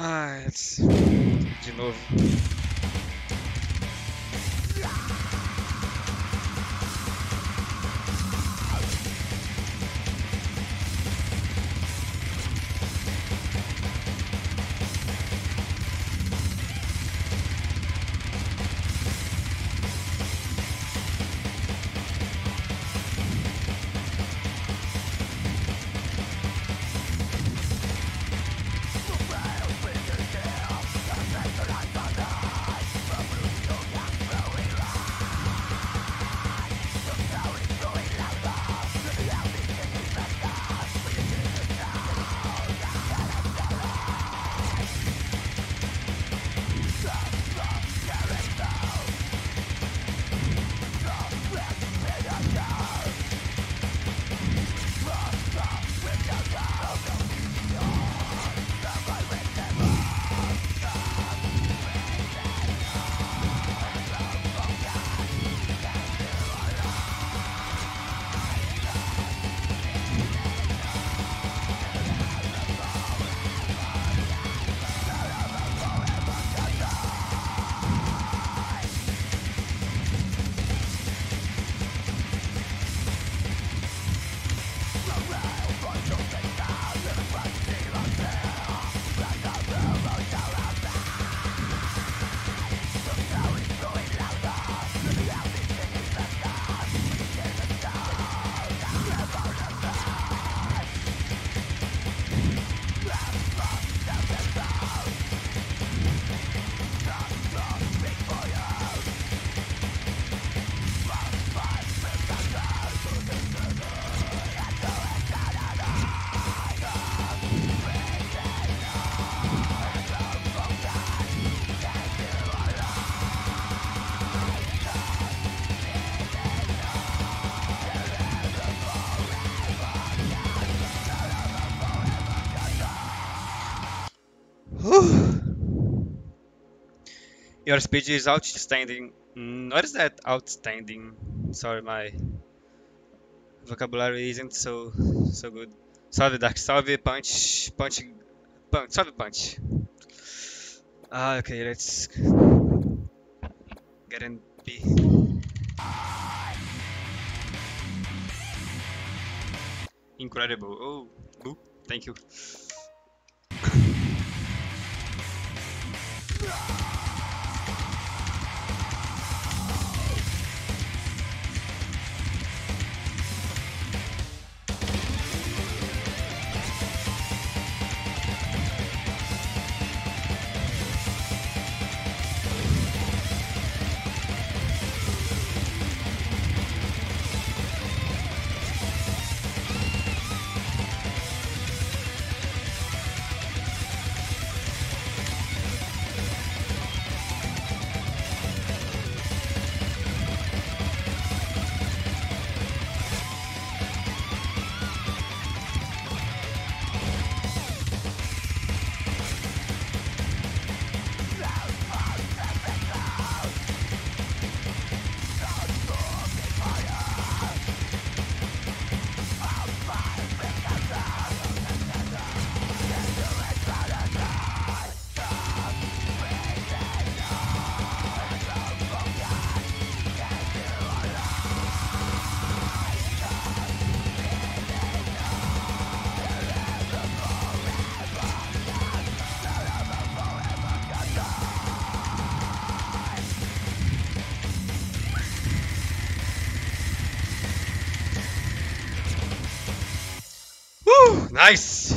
Ah, it's... De novo. Your speech is outstanding. Mm, what is that outstanding? Sorry, my vocabulary isn't so so good. Salve Dark, salve Punch, Punch, Punch, salve Punch. Ah, okay, let's get in B. Incredible. Oh, boo. Thank you. Nice!